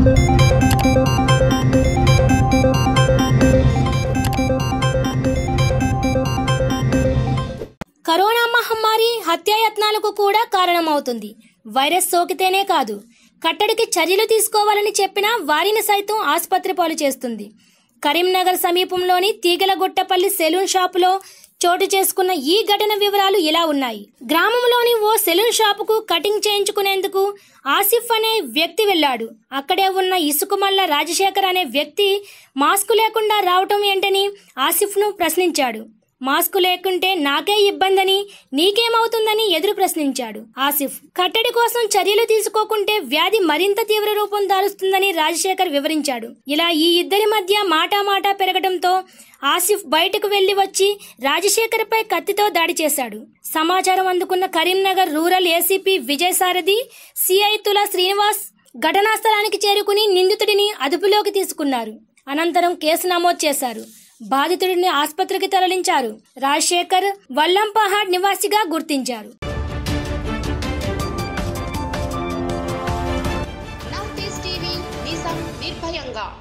Corona మహమ్మారి హత్యాయత్నాలకు కూడా కారణమవుతుంది. వైరస్ సోకితేనే కాదు. కట్టడికి చర్యలు తీసుకోవాలని చెప్పినా వారిని సైతం ఆసుపత్రి పాలు చేస్తుంది. కరీంనగర్ సమీపంలోని తీగలగుట్టపల్లి సెలూన్ షాపులో చోటు చేసుకున్న ఈ ఘటన వివరాలు ఇలా ఉన్నాయి. గ్రామంలోని ఓ సెలూన్ షాపుకు కటింగ్ చేయించుకునేందుకు ఆసిఫ్ అనే వ్యక్తి వెళ్ళాడు. అక్కడే ఉన్న ఇసుకుమల్ల రాజశేఖర్ అనే వ్యక్తి మాస్క్ లేకుండా రావటం ఏంటని ఆసిఫ్ను ప్రశ్నించాడు. మాస్క్ లేకుంటే నాకే ఇబ్బందని నీకేమవుతుందని ఎదురు ప్రశ్నించాడు ఆసిఫ్. కట్టడి కోసం చర్యలు తీసుకోకుంటే వ్యాధి మరింత తీవ్ర రూపం దాలుస్తుందని రాజశేఖర్ వివరించాడు. ఇలా ఈ ఇద్దరి మధ్య మాటామాటా పెరగడంతో ఆసిఫ్ బయటకు వెళ్ళి వచ్చి రాజశేఖర్పై కత్తితో దాడి చేశాడు. సమాచారం అందుకున్న Karimnagar rural ACP Vijayasarathi CI Thula Srinivas ఘటనా స్థలానికి చేరుకుని నిందితుడిని అదుపులోకి తీసుకున్నారు. అనంతరం కేసు నమోదు చేశారు. బాధితుడిని ఆసుపత్రికి తరలించారు. రాజశేఖర్ వల్లంపహాడ్ నివాసిగా గుర్తించారు. నిర్భయంగా.